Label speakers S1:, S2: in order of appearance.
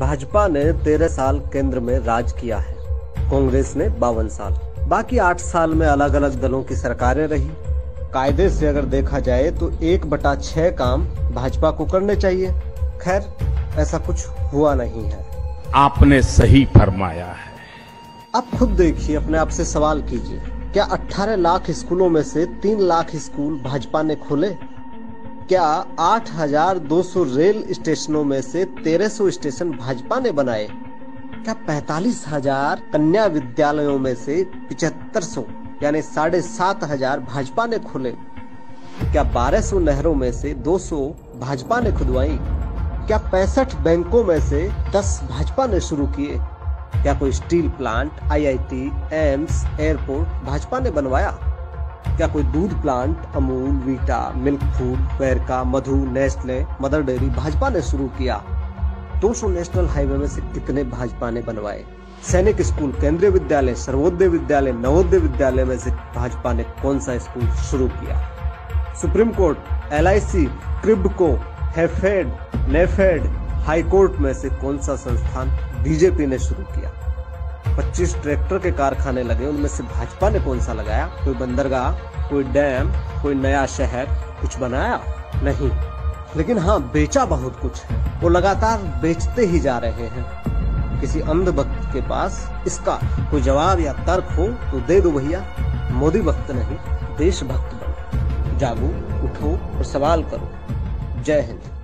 S1: भाजपा ने तेरह साल केंद्र में राज किया है। कांग्रेस ने बावन साल। बाकी आठ साल में अलग अलग दलों की सरकारें रही। कायदे से अगर देखा जाए तो एक बटा छह काम भाजपा को करने चाहिए। खैर ऐसा कुछ हुआ नहीं है।
S2: आपने सही फरमाया है।
S1: आप खुद देखिए अपने आप से सवाल कीजिए। क्या 18 लाख स्कूलों में से 3 लाख स्कूल भाजपा ने खोले? क्या 8,200 रेल स्टेशनों में से 1300 स्टेशन भाजपा ने बनाए? क्या 45,000 कन्या विद्यालयों में से पिछहत्तर सौ यानी साढ़े सात हज़ार भाजपा ने खोले? क्या 1200 नहरों में से 200 भाजपा ने खुदवाई? क्या पैंसठ बैंकों में से 10 भाजपा ने शुरू किए? क्या कोई steel plant IIT, AIIMS airport Bhajpa ने बनवाया? क्या कोई दूध plant Amul, Vita milk food Verka Madhu, Nestle Mother Dairy Bhajpa ने शुरू किया? 200 नेशनल हाईवे में से कितने भाजपा ने बनवाए? सैनिक स्कूल, केंद्रीय विद्यालय, सर्वोदय विद्यालय, नवोदय विद्यालय में से भाजपा ने कौन सा स्कूल शुरू किया? सुप्रीम कोर्ट एल क्रिब्को हेफेड, नेफेड हाई कोर्ट में से कौन सा संस्थान बीजेपी ने शुरू किया? 25 ट्रैक्टर के कारखाने लगे। उनमें से भाजपा ने कौन सा लगाया? कोई बंदरगाह, कोई डैम, कोई नया शहर, कुछ बनाया? नहीं। लेकिन हाँ बेचा बहुत कुछ है। वो लगातार बेचते ही जा रहे हैं। किसी अंध भक्त के पास इसका कोई जवाब या तर्क हो तो दे दो भैया। मोदी भक्त नहीं, देशभक्त बनो। जागो, उठो और सवाल करो। जय हिंद।